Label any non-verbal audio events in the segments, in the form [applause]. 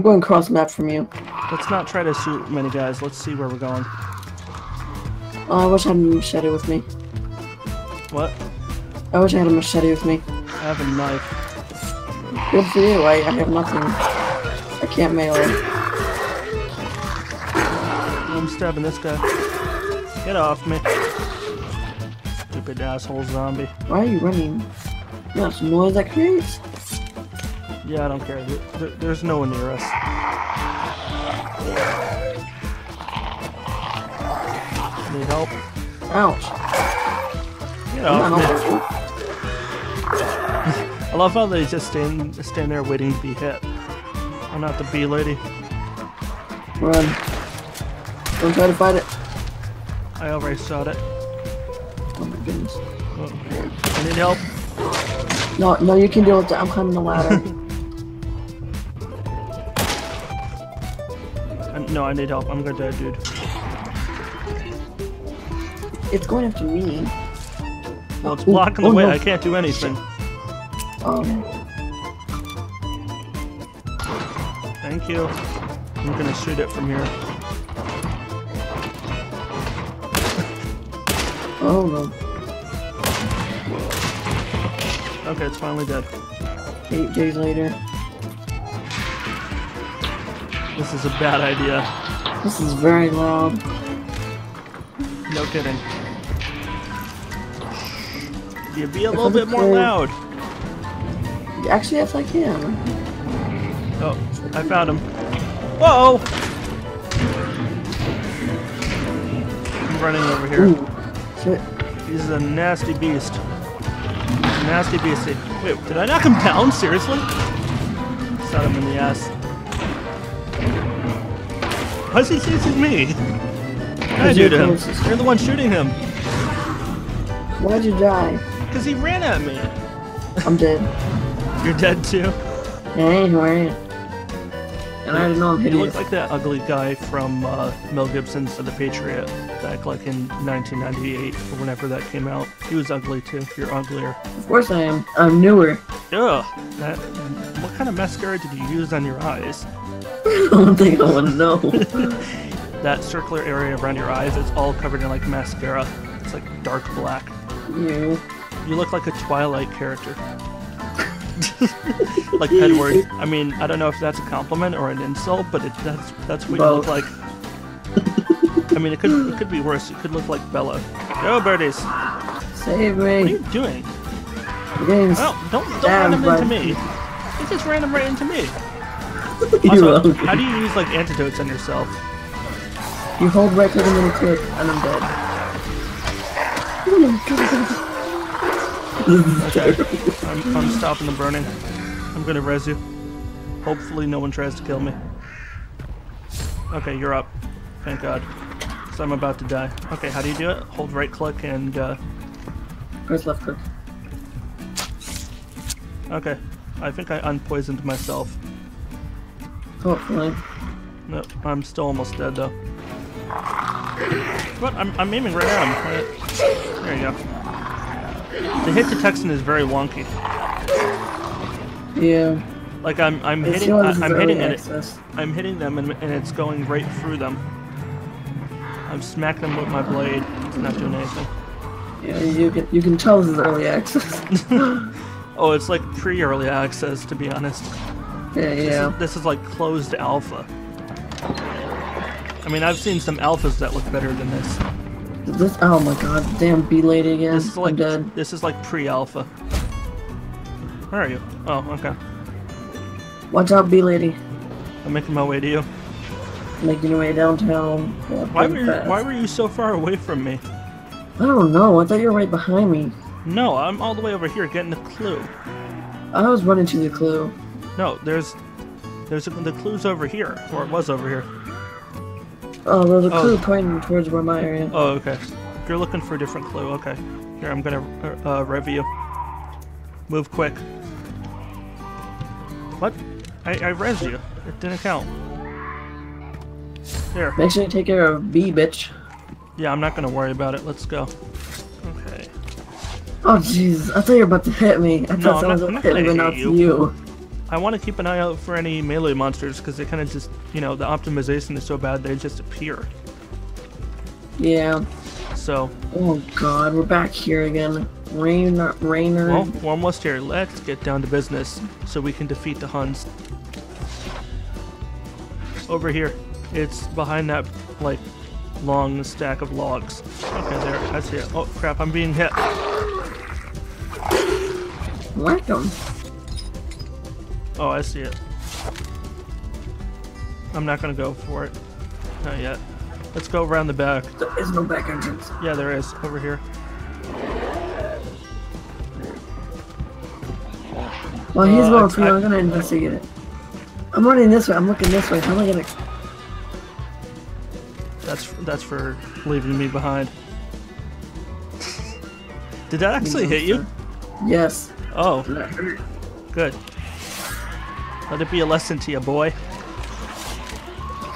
I'm going cross map from you. Let's not try to shoot many guys. Let's see where we're going. Oh, I wish I had a machete with me. What? I wish I had a machete with me. I have a knife. Good for you. I, I have nothing. I can't melee. I'm stabbing this guy. Get off me. Stupid asshole zombie. Why are you running? You know how much noise that creates? Yeah, I don't care. There, there- there's no one near us. Need help? Ouch. Get off me. I love how they just stand stand there waiting to be hit. I'm not the bee lady. Run. Don't try to fight it. I already shot it. Oh my goodness. Oh. I need help. No, no, you can deal with it. I'm climbing the ladder. [laughs] no, I need help. I'm gonna die, dude. it's going after me. Well, it's Ooh, blocking the oh way. no. I can't do anything. Um, Thank you. I'm gonna shoot it from here. oh no. Okay, it's finally dead. Eight days later. This is a bad idea. This is very loud. No kidding. You be a If little I'm bit more loud. Actually, yes, I can. Oh, I found him. Whoa! I'm running over here. Ooh. Shit. He's a nasty beast. Nasty beast. Wait, did I knock him down? Seriously? Shot him in the ass. Why is he chasing me? What did I you're him? closest. You're the one shooting him. Why'd you die? Because he ran at me. I'm dead. You're dead too. Hey, who are you? And I already know I'm You look like that ugly guy from uh, Mel Gibson's The Patriot back like in 1998 or whenever that came out. He was ugly too. You're uglier. Of course I am. I'm newer. Ugh. That, what kind of mascara did you use on your eyes? I don't think I want to know. [laughs] That circular area around your eyes, it's all covered in like mascara. It's like dark black. you. You look like a Twilight character. [laughs] like Edward. I mean, I don't know if that's a compliment or an insult, but it, that's that's what Both. you look like. I mean, it could it could be worse. You could look like Bella. Go, birdies. Save me! What are you doing? Oh, don't don't Damn, run him into me. He just ran him right into me. [laughs] Also, how do you use like antidotes on yourself? You hold right click and then click, and I'm dead. Oh. Okay. I'm, I'm stopping the burning. I'm gonna res you. Hopefully, no one tries to kill me. Okay, you're up. Thank God. So I'm about to die. Okay, how do you do it? Hold right click and uh, Press left click. Okay. I think I unpoisoned myself. Oh, Hopefully. Nope, I'm still almost dead though. What? I'm, I'm aiming right at him. Right- There you go. The hit detection is very wonky. Yeah. Like I'm I'm It's hitting I, I'm early hitting it. I'm hitting them and, and it's going right through them. I'm smacking them with my blade. It's not doing anything. Yeah, you can you can tell this is early access. [laughs] Oh, it's like pre-early access to be honest. yeah, This, yeah. is, this is like closed alpha. I mean, I've seen some alphas that look better than this. This oh my god, damn bee lady again. This is like I'm dead. this is like pre-alpha. Where are you? Oh, okay. Watch out, bee lady. I'm making my way to you. Making your way downtown. Why were you, fast. why were you so far away from me? I don't know. I thought you were right behind me. No, I'm all the way over here getting the clue. I was running to the clue. No, there's there's a, the clue's over here, or it was over here. Oh, there's a Oh. clue pointing towards where my area. Oh, okay. You're looking for a different clue. Okay. Here, I'm gonna uh, uh, rev you. Move quick. What? I, I res you. It didn't count. Here. Make sure you take care of B, bitch. Yeah, I'm not gonna worry about it. Let's go. Oh, jeez. I thought you were about to hit me. I No, thought someone was I'm hit me, but gonna not hit you. you. I want to keep an eye out for any melee monsters because they kind of just, you know, the optimization is so bad they just appear. Yeah. So, Oh god, we're back here again. Rainer, Rainer. well, we're almost here. Let's get down to business so we can defeat the Huns. Over here. It's behind that, like, long stack of logs. Okay, there. I see it. Oh, crap. I'm being hit. Whack 'em. Oh, I see it. I'm not gonna go for it. Not yet. Let's go around the back. There is no back entrance. Yeah, there is. Over here. Well, he's Uh, going for you. I'm gonna investigate it. I'm running this way. I'm looking this way. How am I gonna? That's that's for leaving me behind. [laughs] Did that actually hit you? Yes. Oh, good. Let it be a lesson to you, boy.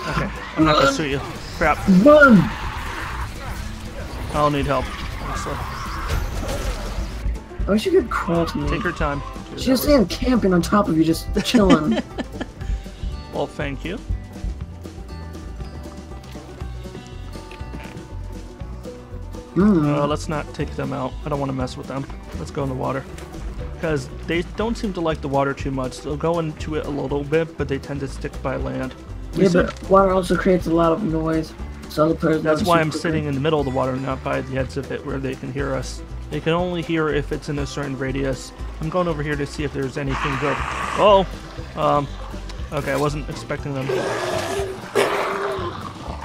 Okay, I'm not gonna shoot you. Crap, Run! I'll need help. honestly. I wish you could crawl to me. Take your time. Dude, She's just saying camping on top of you, just [laughs] chilling. Well, thank you. Hmm. Uh, let's not take them out. I don't want to mess with them. Let's go in the water. Because they don't seem to like the water too much. They'll go into it a little bit, but they tend to stick by land. yeah, but water also creates a lot of noise. So the players. That's why I'm sitting in the middle of the water, not by the edge of it where they can hear us. They can only hear if it's in a certain radius. I'm going over here to see if there's anything good. Oh! Um, okay, I wasn't expecting them.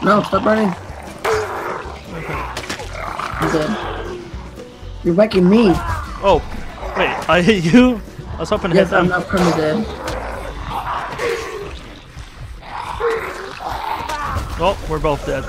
No, stop running. Okay. I'm dead. You're wrecking me. Oh, wait, I hit you? I was hoping to Yes, hit I'm them. not perma dead. Oh, we're both dead.